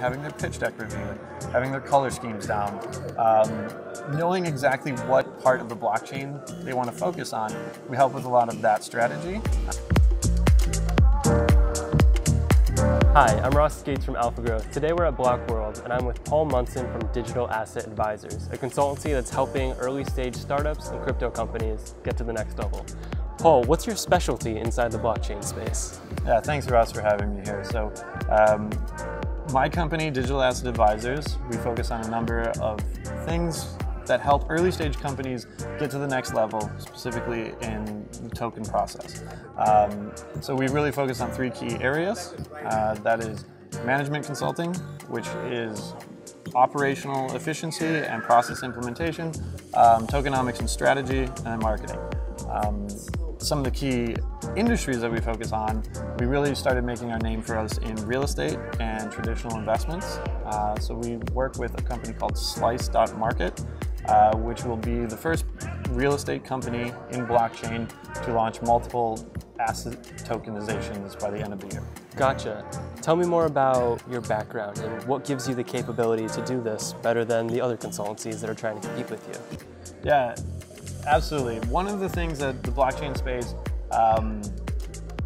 having their pitch deck reviewed, having their color schemes down, um, knowing exactly what part of the blockchain they want to focus on. We help with a lot of that strategy. Hi, I'm Ross Gates from Alpha Growth. Today we're at Blockworld and I'm with Paul Monsen from Digital Asset Advisors, a consultancy that's helping early stage startups and crypto companies get to the next level. Paul, what's your specialty inside the blockchain space? Yeah, thanks Ross for having me here. So, um, my company, Digital Asset Advisors, we focus on a number of things that help early stage companies get to the next level, specifically in the token process. Um, so we really focus on three key areas. Uh, that is management consulting, which is operational efficiency and process implementation, um, tokenomics and strategy, and marketing. Um, some of the key industries that we focus on, we really started making our name for us in real estate and traditional investments. Uh, so we work with a company called Slice.market, uh, which will be the first real estate company in blockchain to launch multiple asset tokenizations by the end of the year. Gotcha. Tell me more about your background and what gives you the capability to do this better than the other consultancies that are trying to compete with you. Yeah, absolutely. One of the things that the blockchain space um,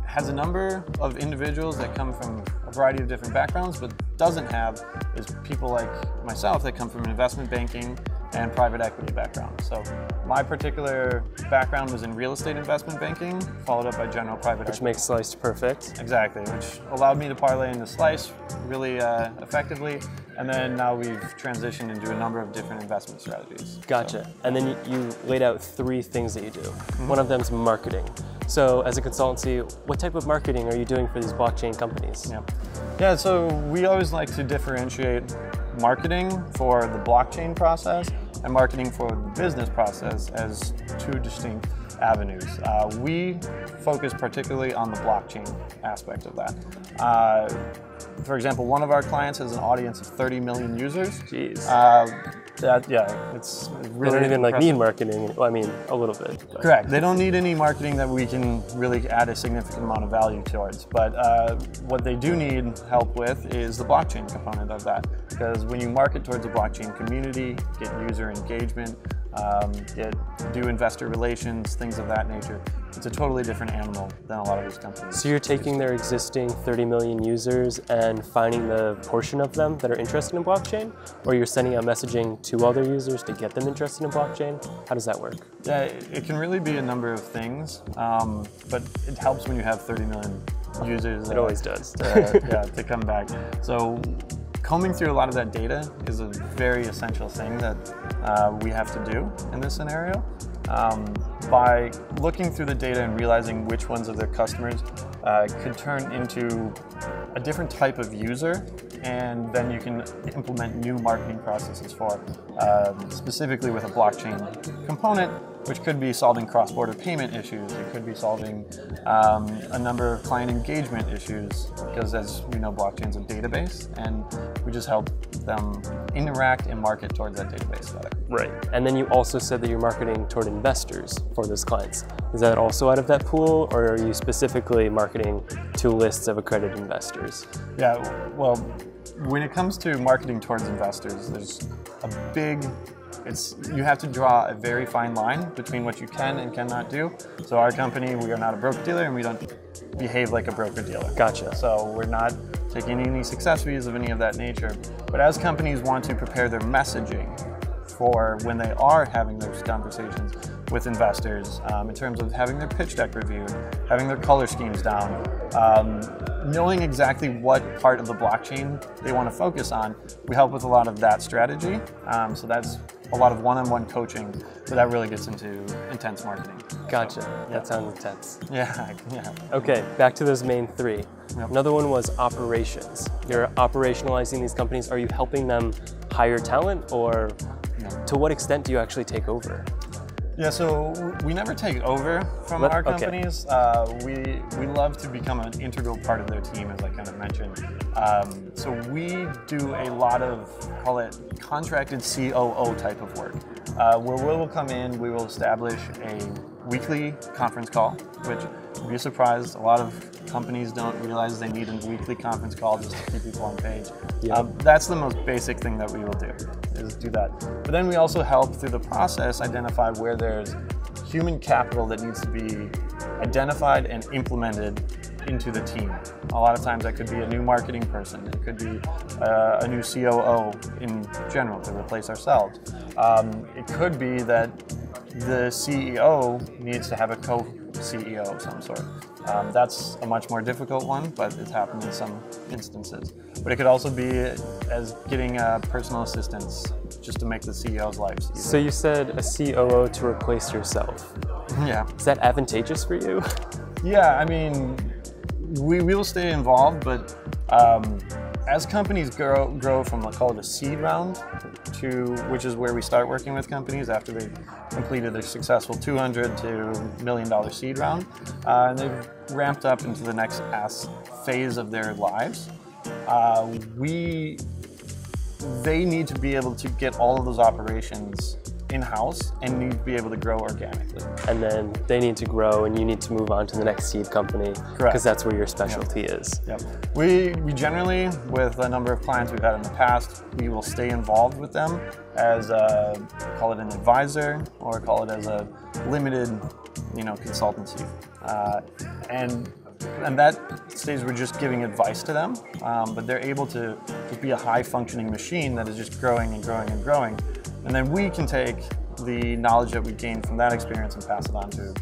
has a number of individuals that come from a variety of different backgrounds, but doesn't have is people like myself that come from an investment banking and private equity background. So my particular background was in real estate investment banking, followed up by general private Which equity. makes Slice perfect. Exactly, which allowed me to parlay into Slice really uh, effectively. And then now we've transitioned into a number of different investment strategies. Gotcha. So, And then you, laid out three things that you do. Mm-hmm. One of them is marketing. So, as a consultancy, what type of marketing are you doing for these blockchain companies? yeah. yeah, so we always like to differentiate marketing for the blockchain process and marketing for the business process as two distinct avenues. Uh, we focus particularly on the blockchain aspect of that. Uh, for example, one of our clients has an audience of 30 million users. Jeez. Uh, that yeah, it's really. they don't even like need marketing. Well, I mean, a little bit. but- Correct. They don't need any marketing that we can really add a significant amount of value towards. But uh, what they do need help with is the blockchain component of that. Because when you market towards a blockchain community, get user engagement, um, get do investor relations, things of that nature, it's a totally different animal than a lot of these companies. So you're taking their existing 30 million users and finding the portion of them that are interested in blockchain, or you're sending out messaging to other users to get them interested in blockchain? How does that work? Yeah, it it can really be a number of things, um, but it helps when you have 30 million users. It uh, always does. to, yeah, to come back. So combing through a lot of that data is a very essential thing that uh, we have to do in this scenario. Um, by looking through the data and realizing which ones of their customers uh, could turn into a different type of user, and then you can implement new marketing processes for, um, specifically with a blockchain component which could be solving cross-border payment issues. It could be solving um, a number of client engagement issues because, as we know, blockchain's a database, and we just help them interact and market towards that database better. Right. And then you also said that you're marketing toward investors for those clients. Is that also out of that pool, or are you specifically marketing to lists of accredited investors? Yeah, well, when it comes to marketing towards investors, there's a big it's you have to draw a very fine line between what you can and cannot do. So our company, we are not a broker dealer, and we don't behave like a broker dealer. Gotcha. So we're not taking any success fees of any of that nature. But as companies want to prepare their messaging for when they are having those conversations with investors, um, in terms of having their pitch deck reviewed, having their color schemes down, um, knowing exactly what part of the blockchain they want to focus on, we help with a lot of that strategy. Um, so that's a lot of one-on-one coaching. So that really gets into intense marketing. Gotcha. yeah. That sounds intense. Yeah, yeah. Okay, back to those main three. Yep. Another one was operations. You're operationalizing these companies. Are you helping them hire talent, or to what extent do you actually take over? Yeah, so we never take over from Let- our okay. companies. Uh, we we love to become an integral part of their team, as I kind of mentioned. Um, so we do a lot of call it contracted COO type of work, uh, where we will come in, we will establish a weekly conference call, which you'd be surprised, a lot of companies don't realize they need a weekly conference call just to keep people on page. Yeah. Um, that's the most basic thing that we will do, is do that. But then we also help through the process identify where there's human capital that needs to be identified and implemented into the team. A lot of times that could be a new marketing person, it could be uh, a new COO in general to replace ourselves. Um, it could be that the CEO needs to have a co CEO of some sort. Um, that's a much more difficult one, but it's happened in some instances. But it could also be as getting uh, personal assistants just to make the CEO's lives easier. So you said a COO to replace yourself. yeah. Is that advantageous for you? Yeah, I mean, we will stay involved, but um, as companies grow, grow from, let's call it a seed round, to which is where we start working with companies after they've completed their successful 200 to million dollar seed round, uh, and they've ramped up into the next as phase of their lives. Uh, we, they need to be able to get all of those operations in-house and need to be able to grow organically. and then they need to grow and you need to move on to the next seed company because that's where your specialty is. Yep. We, we generally, with a number of clients we've had in the past, we will stay involved with them as a, call it an advisor or call it as a limited, you know, consultancy. Uh, and and that stays we're just giving advice to them, um, but they're able to, to be a high functioning machine that is just growing and growing and growing. And then we can take the knowledge that we gained from that experience and pass it on to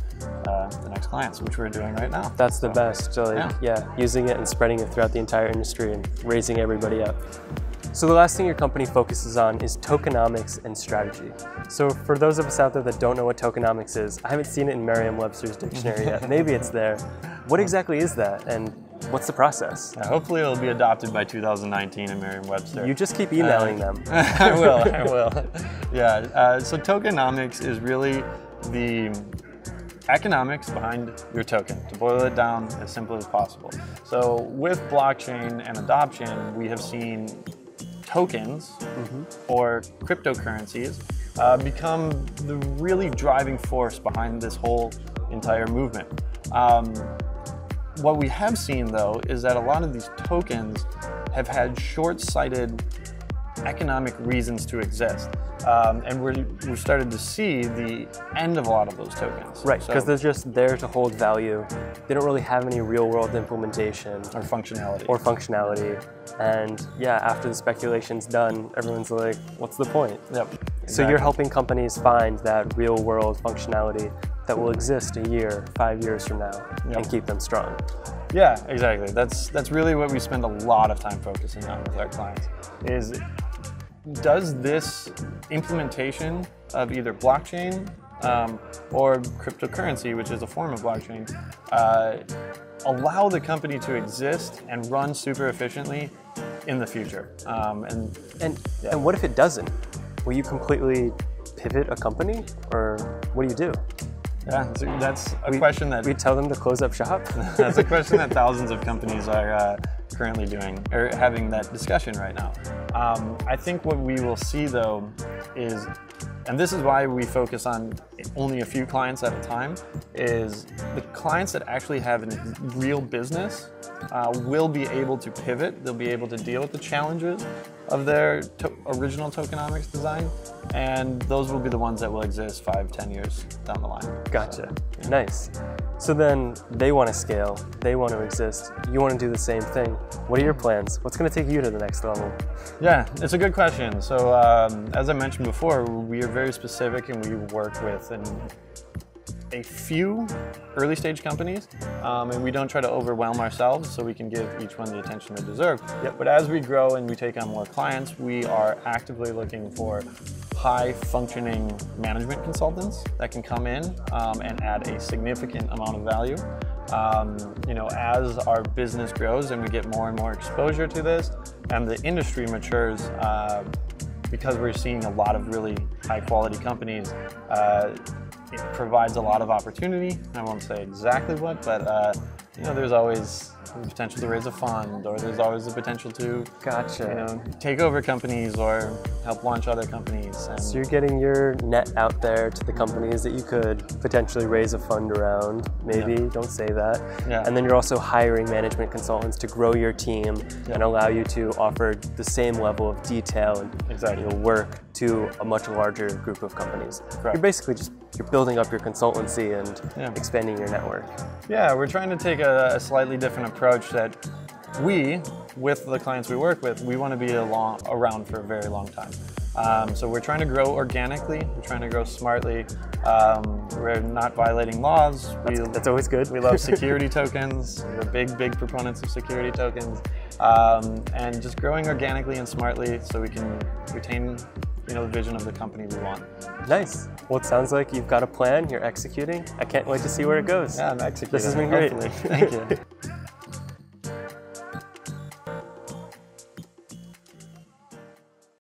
uh, the next clients, which we're doing right now. That's the best. So like, Yeah. yeah, using it and spreading it throughout the entire industry and raising everybody up. So the last thing your company focuses on is tokenomics and strategy. So for those of us out there that don't know what tokenomics is, I haven't seen it in Merriam-Webster's dictionary yet. Maybe it's there. What exactly is that and what's the process? Yeah, hopefully it'll be adopted by 2019 in Merriam-Webster. You just keep emailing them. I will. I will. Yeah. Uh, so tokenomics is really the economics behind your token. To boil it down as simple as possible. So with blockchain and adoption, we have seen tokens or cryptocurrencies uh, become the really driving force behind this whole entire movement. Um, what we have seen though is that a lot of these tokens have had short-sighted economic reasons to exist. Um, and we're, we're started to see the end of a lot of those tokens. Right, So- because they're just there to hold value. They don't really have any real world implementation or functionality. or functionality. And yeah, after the speculation's done, everyone's like, what's the point? yep. So you're helping companies find that real world functionality that will exist a year, five years from now, Yep. and keep them strong. Yeah, exactly. That's that's really what we spend a lot of time focusing on with our clients. Is does this implementation of either blockchain um, or cryptocurrency, which is a form of blockchain, uh, allow the company to exist and run super efficiently in the future? Um, and And Yeah. and what if it doesn't? Will you completely pivot a company, or what do you do? Yeah, that's a, that's a question that We tell them to close up shop. That's a question that thousands of companies are uh, currently doing or having that discussion right now. Um, I think what we will see though is, and this is why we focus on only a few clients at a time, is the clients that actually have a real business uh, will be able to pivot. They'll be able to deal with the challenges of their to- original tokenomics design, and those will be the ones that will exist five, ten years down the line. Gotcha. Nice. So then they want to scale, they want to exist, you want to do the same thing. What are your plans? What's going to take you to the next level? Yeah, it's a good question. So, um, as I mentioned before, we are very specific and we work with an, a few early stage companies, um, and we don't try to overwhelm ourselves so we can give each one the attention they deserve. Yep. But as we grow and we take on more clients, we are actively looking for high functioning management consultants that can come in um, and add a significant amount of value. Um, you know, as our business grows and we get more and more exposure to this, and the industry matures, uh, because we're seeing a lot of really high quality companies, uh, it provides a lot of opportunity. I won't say exactly what, but uh, you know, there's always the potential to raise a fund, or there's always the potential to Gotcha. you know take over companies or help launch other companies. And So you're getting your net out there to the companies that you could potentially raise a fund around. Maybe don't say that. Yeah. And then you're also hiring management consultants to grow your team and allow you to offer the same level of detail and Exactly. you know, work to a much larger group of companies. Correct. You're basically just you're building up your consultancy and Yeah. expanding your network. Yeah, we're trying to take a, a slightly different approach that we, with the clients we work with, we want to be along, around for a very long time. Um, so we're trying to grow organically. We're trying to grow smartly. Um, we're not violating laws. We, That's always good. we love security tokens. We're big, big proponents of security tokens, um, and just growing organically and smartly so we can retain, you know, the vision of the company we want. Nice. Well, it sounds like you've got a plan. You're executing. I can't wait to see where it goes. Yeah, I'm executing. This has been great. hopefully. Thank you.